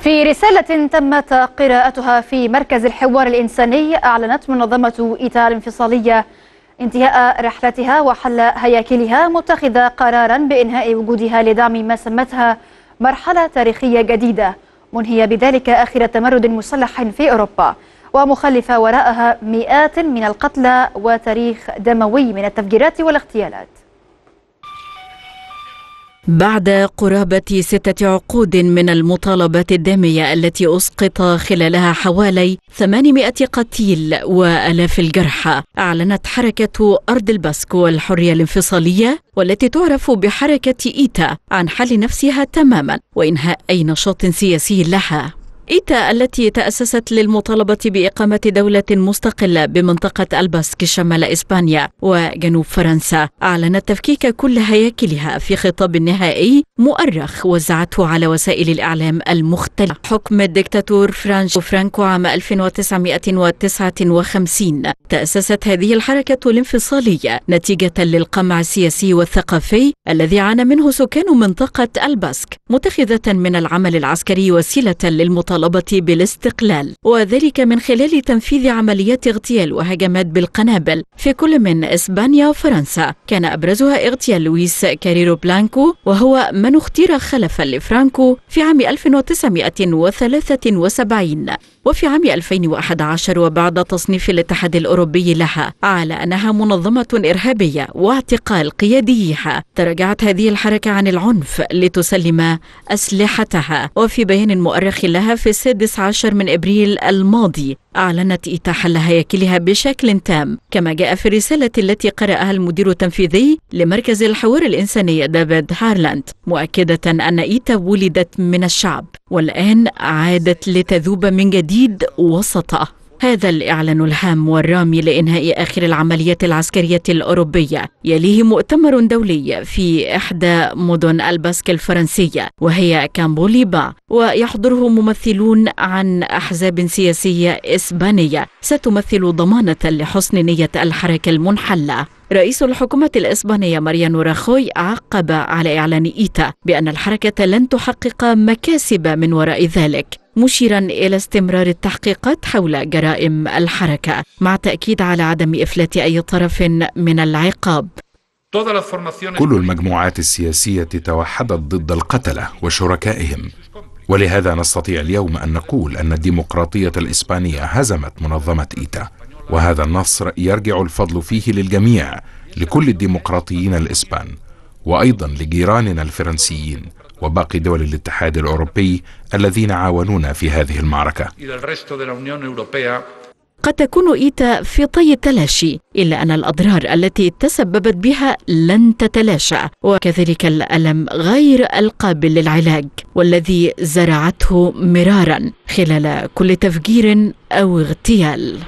في رسالة تمت قراءتها في مركز الحوار الإنساني أعلنت منظمة إيتا الانفصالية انتهاء رحلتها وحل هياكلها متخذة قرارا بإنهاء وجودها لدعم ما سمتها مرحلة تاريخية جديدة منهية بذلك آخر تمرد مسلح في أوروبا. ومخلفة وراءها مئات من القتلى وتاريخ دموي من التفجيرات والاغتيالات. بعد قرابة ستة عقود من المطالبات الدامية التي أسقط خلالها حوالي 800 قتيل وآلاف الجرحى أعلنت حركة أرض الباسك والحرية الانفصالية والتي تعرف بحركة إيتا عن حل نفسها تماما وإنهاء أي نشاط سياسي لها. إيتا التي تأسست للمطالبة بإقامة دولة مستقلة بمنطقة الباسك شمال إسبانيا وجنوب فرنسا أعلنت تفكيك كل هياكلها في خطاب نهائي مؤرخ وزعته على وسائل الإعلام المختلفة. حكم الدكتاتور فرانسيسكو فرانكو عام 1959 تأسست هذه الحركة الانفصالية نتيجة للقمع السياسي والثقافي الذي عانى منه سكان منطقة الباسك متخذة من العمل العسكري وسيلة للمطالبة بالاستقلال. وذلك من خلال تنفيذ عمليات اغتيال وهجمات بالقنابل في كل من إسبانيا وفرنسا. كان أبرزها اغتيال لويس كاريرو بلانكو وهو من اختير خلفا لفرانكو في عام 1973 وفي عام 2011 وبعد تصنيف الاتحاد الأوروبي لها على أنها منظمة إرهابية واعتقال قياديها. تراجعت هذه الحركة عن العنف لتسلم أسلحتها. وفي بيان مؤرخ لها في السادس عشر من إبريل الماضي أعلنت إزاحة هياكلها بشكل تام كما جاء في الرسالة التي قرأها المدير التنفيذي لمركز الحوار الإنساني دافيد هارلاند مؤكدة أن إيتا ولدت من الشعب. والآن عادت لتذوب من جديد. وسط هذا الإعلان الهام والرامي لإنهاء آخر العمليات العسكرية الأوروبية. يليه مؤتمر دولي في إحدى مدن الباسك الفرنسية وهي كامبو ليبا. ويحضره ممثلون عن أحزاب سياسية إسبانية. ستمثل ضمانة لحسن نية الحركة المنحلة. رئيس الحكومة الإسبانية ماريانو راخوي عقب على إعلان إيتا بأن الحركة لن تحقق مكاسب من وراء ذلك مشيرا إلى استمرار التحقيقات حول جرائم الحركة مع تأكيد على عدم إفلات أي طرف من العقاب. كل المجموعات السياسية توحدت ضد القتلة وشركائهم. ولهذا نستطيع اليوم أن نقول أن الديمقراطية الإسبانية هزمت منظمة إيتا. وهذا النصر يرجع الفضل فيه للجميع لكل الديمقراطيين الإسبان وأيضا لجيراننا الفرنسيين وباقي دول الاتحاد الأوروبي الذين عاونونا في هذه المعركة. قد تكون إيتا في طي التلاشي إلا أن الأضرار التي تسببت بها لن تتلاشى وكذلك الألم غير القابل للعلاج والذي زرعته مرارا خلال كل تفجير أو اغتيال.